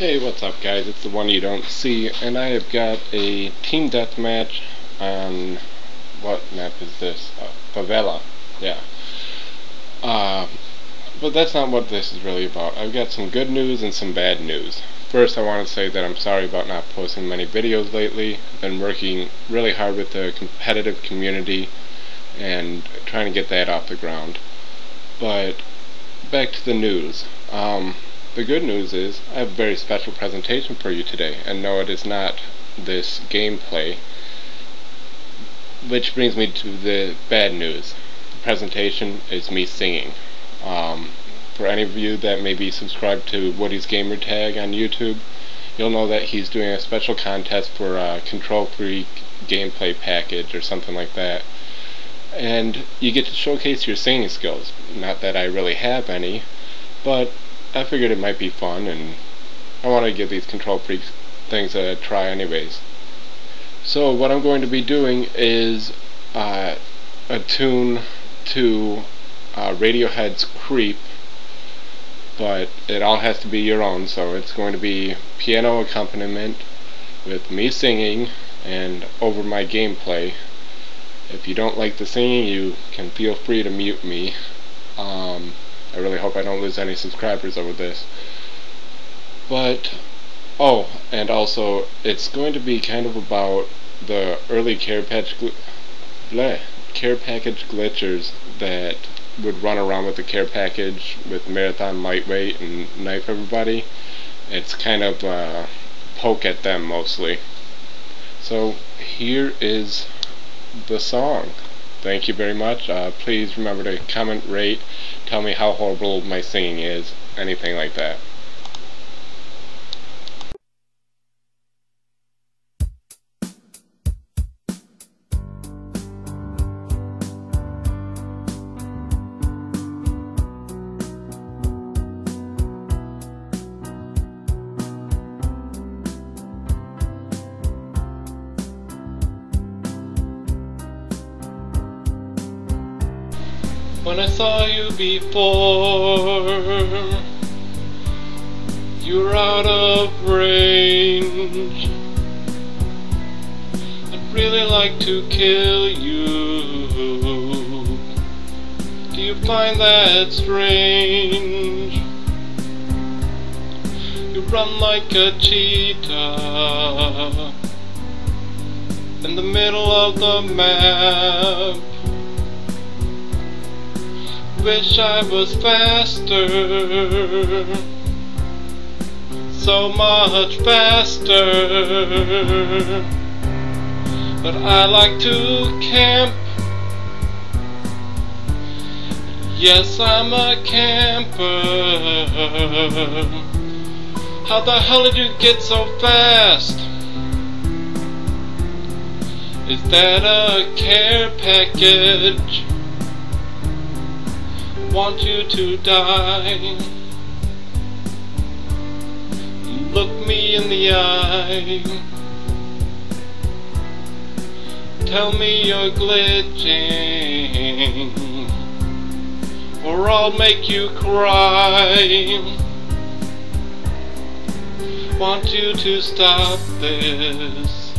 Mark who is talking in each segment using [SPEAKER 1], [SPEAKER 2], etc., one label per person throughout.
[SPEAKER 1] Hey, what's up guys? It's the one you don't see, and I have got a team deathmatch on, what map is this? Uh, Favela, yeah. Uh, but that's not what this is really about. I've got some good news and some bad news. First, I want to say that I'm sorry about not posting many videos lately. I've been working really hard with the competitive community and trying to get that off the ground. But, back to the news. Um, the good news is I have a very special presentation for you today, and no, it is not this gameplay. Which brings me to the bad news. The presentation is me singing. Um, for any of you that may be subscribed to Woody's Gamertag on YouTube, you'll know that he's doing a special contest for a Kontrol Freek gameplay package or something like that. And you get to showcase your singing skills. Not that I really have any, but I figured it might be fun, and I want to give these Kontrol Freek things a try anyways. So what I'm going to be doing is uh, a tune to uh, Radiohead's Creep, but it all has to be your own, so it's going to be piano accompaniment with me singing and over my gameplay. If you don't like the singing, you can feel free to mute me. Um, I really hope I don't lose any subscribers over this. But, oh, and also, it's going to be kind of about the early care patch bleh, care package glitchers that would run around with the care package with marathon lightweight and knife everybody. It's kind of uh, poke at them mostly. So here is the song. Thank you very much. Uh, please remember to comment, rate, tell me how horrible my singing is, anything like that.
[SPEAKER 2] When I saw you before. You're out of range. I'd really like to kill you. Do you find that strange? You run like a cheetah in the middle of the map wish I was faster So much faster But I like to camp Yes, I'm a camper How the hell did you get so fast? Is that a care package? Want you to die. Look me in the eye. Tell me you're glitching, or I'll make you cry. Want you to stop this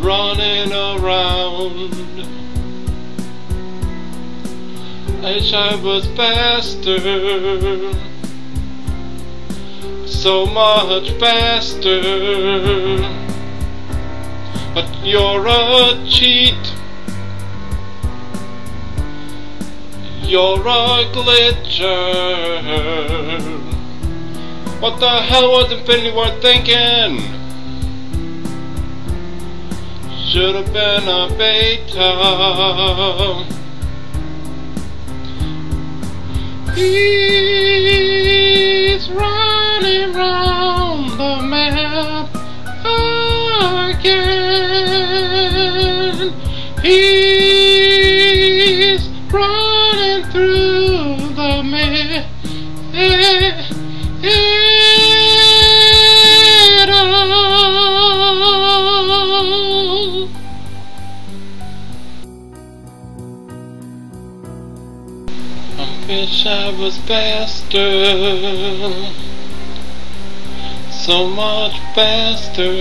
[SPEAKER 2] running around wish I was faster. So much faster. But you're a cheat. You're a glitcher. What the hell was Infinity Ward thinking? Should have been a beta He's running round the map again. He's running through the map. wish I was faster. So much faster.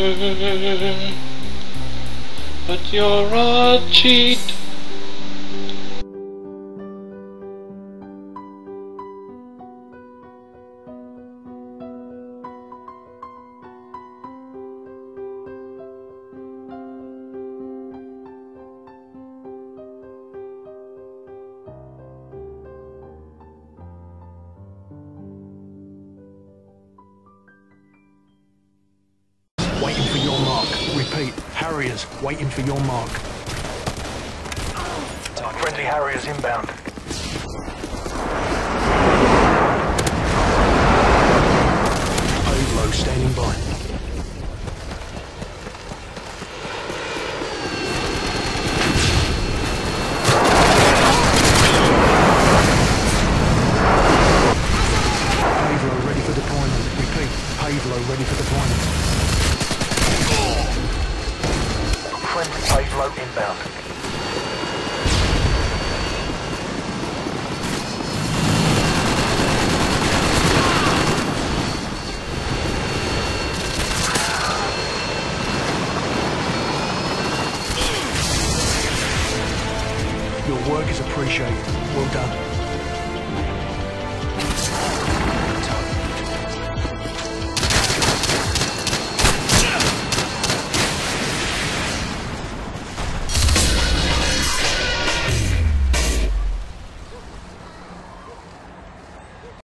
[SPEAKER 2] But you're a cheat.
[SPEAKER 3] Repeat, Harriers, waiting for your mark. Friendly Harriers inbound. Payload inbound. Your work is appreciated. Well done.